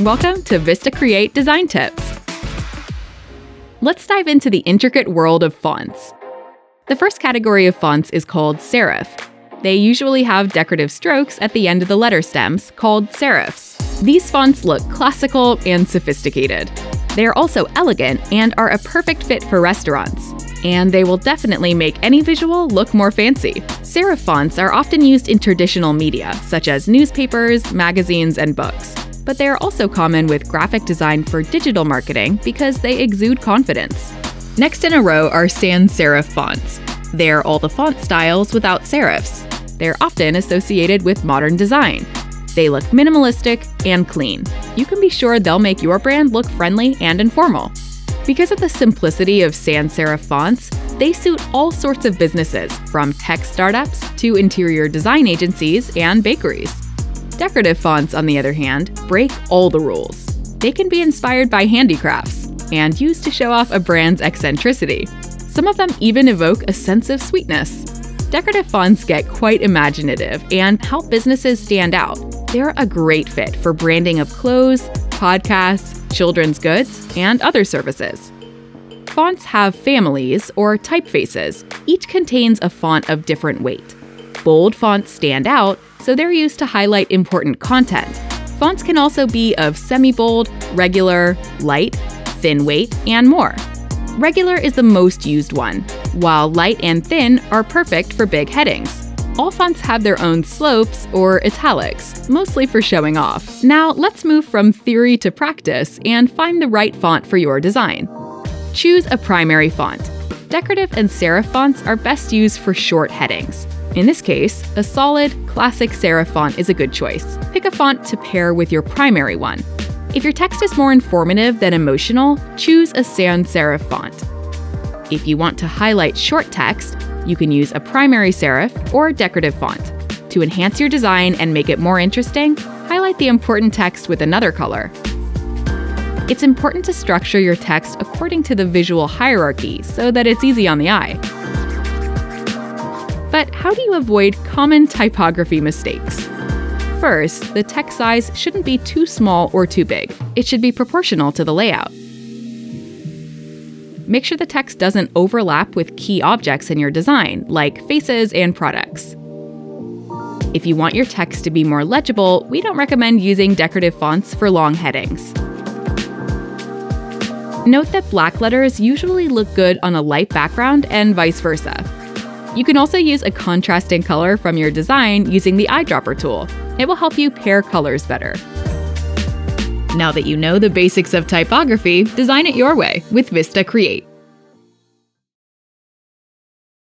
Welcome to VistaCreate Design Tips. Let's dive into the intricate world of fonts. The first category of fonts is called serif. They usually have decorative strokes at the end of the letter stems, called serifs. These fonts look classical and sophisticated. They are also elegant and are a perfect fit for restaurants. And they will definitely make any visual look more fancy. Serif fonts are often used in traditional media, such as newspapers, magazines, and books but they are also common with graphic design for digital marketing because they exude confidence. Next in a row are sans serif fonts. They're all the font styles without serifs. They're often associated with modern design. They look minimalistic and clean. You can be sure they'll make your brand look friendly and informal. Because of the simplicity of sans serif fonts, they suit all sorts of businesses, from tech startups to interior design agencies and bakeries. Decorative fonts, on the other hand, break all the rules. They can be inspired by handicrafts and used to show off a brand's eccentricity. Some of them even evoke a sense of sweetness. Decorative fonts get quite imaginative and help businesses stand out. They're a great fit for branding of clothes, podcasts, children's goods, and other services. Fonts have families, or typefaces. Each contains a font of different weight. Bold fonts stand out, so they're used to highlight important content. Fonts can also be of semi bold, regular, light, thin weight, and more. Regular is the most used one, while light and thin are perfect for big headings. All fonts have their own slopes or italics, mostly for showing off. Now, let's move from theory to practice and find the right font for your design. Choose a primary font. Decorative and serif fonts are best used for short headings. In this case, a solid, classic serif font is a good choice. Pick a font to pair with your primary one. If your text is more informative than emotional, choose a sans serif font. If you want to highlight short text, you can use a primary serif or decorative font. To enhance your design and make it more interesting, highlight the important text with another color. It's important to structure your text according to the visual hierarchy so that it's easy on the eye. But how do you avoid common typography mistakes? First, the text size shouldn't be too small or too big. It should be proportional to the layout. Make sure the text doesn't overlap with key objects in your design, like faces and products. If you want your text to be more legible, we don't recommend using decorative fonts for long headings. Note that black letters usually look good on a light background and vice versa. You can also use a contrasting color from your design using the eyedropper tool. It will help you pair colors better. Now that you know the basics of typography, design it your way with VistaCreate.